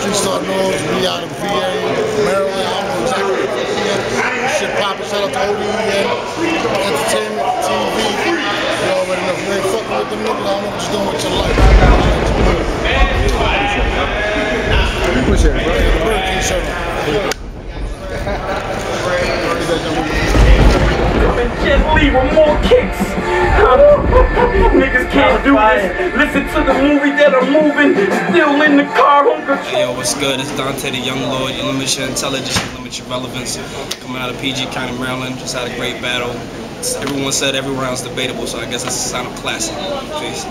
Street Star Noise. We out of VA, Maryland. I don't know exactly. Shit poppin'. Shout out to Entertainment TV. You already know. You ain't fucking with them niggas, I don't know what you're doing with your life. Appreciate it, bro. On. Gently with more kicks. Niggas can't do this. Listen to the I'm moving. Still in the car, home control. Hey, yo, what's good? It's Dante the Young Lord. You limit your intelligence, you limit your relevance. Coming out of PG County, Maryland. Just had a great battle. Everyone said every round's debatable, so I guess it's a sign of classic. Peace.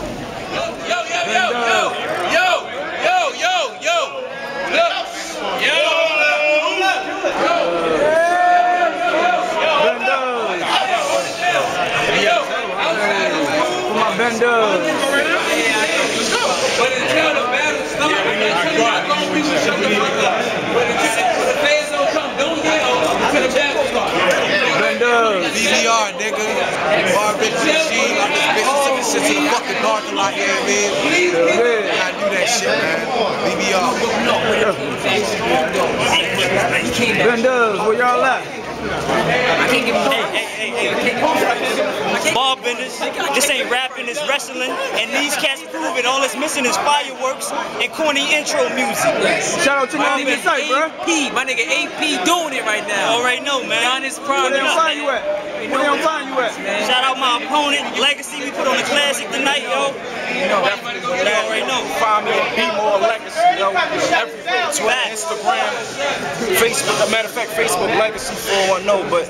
Yo, yo, yo, yo, yo, yo, yo, yo, look, yo, For my benders. But until the battle starts, until y'all gonna be with your the fans don't come, don't yell until the battle starts. Benders. Nigga. Bar bitch machine. I'm just bitching some shit to the fucking parking lot here, man. Yeah. Gotta do that shit, man. BBR. Benders, where y'all at? Ball benders. This ain't rapping, it's wrestling. And these cats prove it. All it's missing is fireworks and corny intro music. Shout out to my nigga site, bro. AP, my nigga AP doing it right now. Already know, man. Honest Where they progress. don't find you at? Where they don't find you at? Shout out my opponent, Legacy. We put on the classic tonight, yo. You already know. Find me at Be More Legacy, yo. Everywhere. Twitter, Instagram, Facebook. A matter of fact, Facebook Legacy 410. But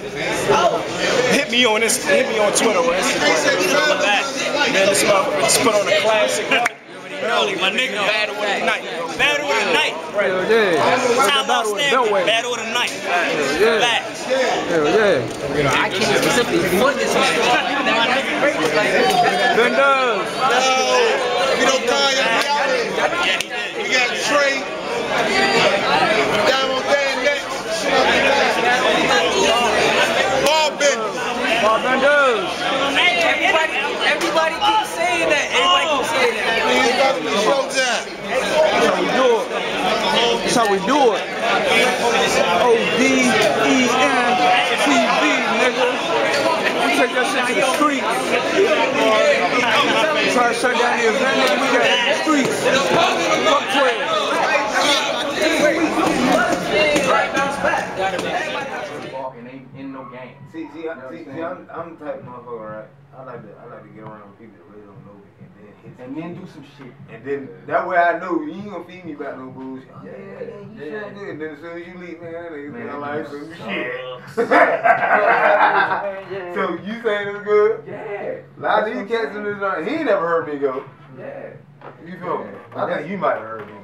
hit me on this, hit me on Twitter or Instagram. Back. Man, this motherfucker just put on a classic. Early, my nigga. Battle of the night. Battle of the night. Hell yeah. Time battle with outstanding. Beltway. Battle of the night. yeah. Back. Hell yeah. I can't specifically put this man. Benders. You know, Kanye, we out here. We got Trey. Diamond Day next. Ball benders. Ball benders. Everybody, everybody keeps saying that. Everybody keeps saying that. It's about to be showtime. That's how we do it. That's how we do it. O-D-E-N TV, nigga. We take that shit to the streets. Try to shut down the event, nigga. We got it in the streets. Fuck 12. Walking ain't in no game. See, see, I, see, see I'm, I'm the type of motherfucker, right? I like to, I like to get around people that really don't know me, and then hit And then do some shit. and then that way I know you ain't gonna feed me about no bullshit. Yeah, yeah, yeah, you Yeah. feel good. And then as soon as you leave, man, that nigga Man, feel like some sucks. shit. Yeah. so you saying it's good? Yeah. A lot of these cats in this he ain't never heard me go. Yeah. You feel me? I think you might have heard me go.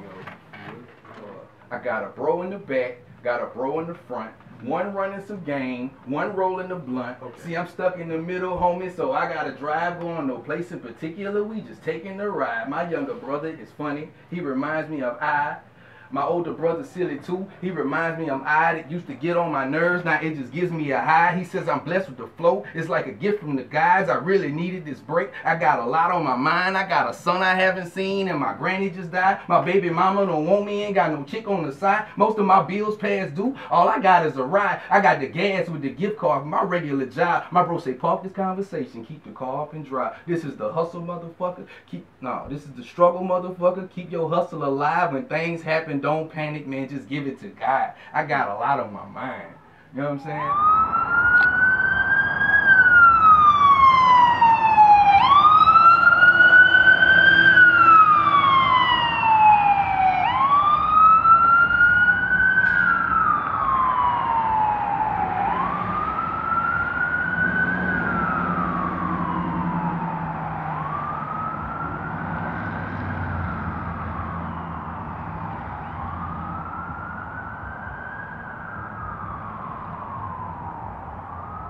I got a bro in the back, got a bro in the front, one running some game, one rolling the blunt. See, I'm stuck in the middle, homie, so I gotta drive going no place in particular. We just taking the ride. My younger brother is funny. He reminds me of I. My older brother silly too. He reminds me I'm I It used to get on my nerves. Now it just gives me a high. He says I'm blessed with the flow. It's like a gift from the guys. I really needed this break. I got a lot on my mind. I got a son I haven't seen, and my granny just died. My baby mama don't want me. Ain't got no chick on the side. Most of my bills past due. All I got is a ride. I got the gas with the gift card from my regular job. My bro say park this conversation. Keep the car up and dry. This is the hustle, motherfucker. Keep no. This is the struggle, motherfucker. Keep your hustle alive when things Don't panic, man. Just give it to God. I got a lot on my mind. You know what I'm saying?